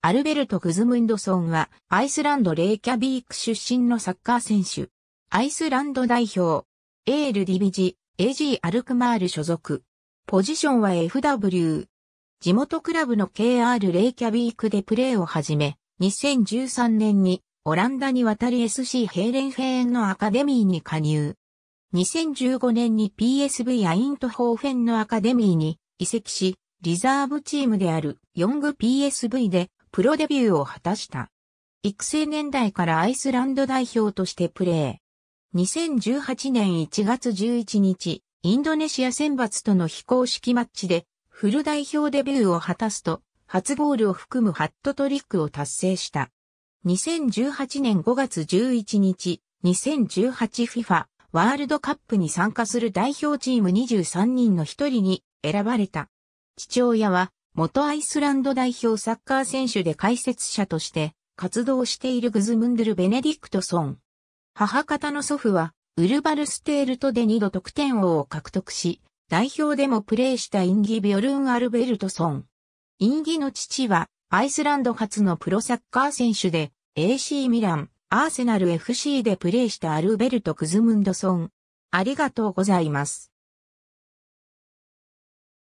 アルベルト・グズムンドソンは、アイスランド・レイキャビーク出身のサッカー選手。アイスランド代表。エール・ディビジ、AG アルクマール所属。ポジションは FW。地元クラブの KR レイキャビークでプレーを始め、2013年にオランダに渡り SC ヘーレンフェーンのアカデミーに加入。2015年に PSV アイントホーフェンのアカデミーに移籍し、リザーブチームであるヨング PSV でプロデビューを果たした。育成年代からアイスランド代表としてプレー。2018年1月11日、インドネシア選抜との非公式マッチでフル代表デビューを果たすと、初ゴールを含むハットトリックを達成した。2018年5月11日、2018FIFA ワールドカップに参加する代表チーム23人の一人に選ばれた。父親は元アイスランド代表サッカー選手で解説者として活動しているグズムンドル・ベネディクトソン。母方の祖父はウルバルステールトで2度得点王を獲得し、代表でもプレーしたインギ・ビョルン・アルベルトソン。インギの父はアイスランド初のプロサッカー選手で AC ミラン、アーセナル FC でプレーしたアルベルト・クズムンドソン。ありがとうございます。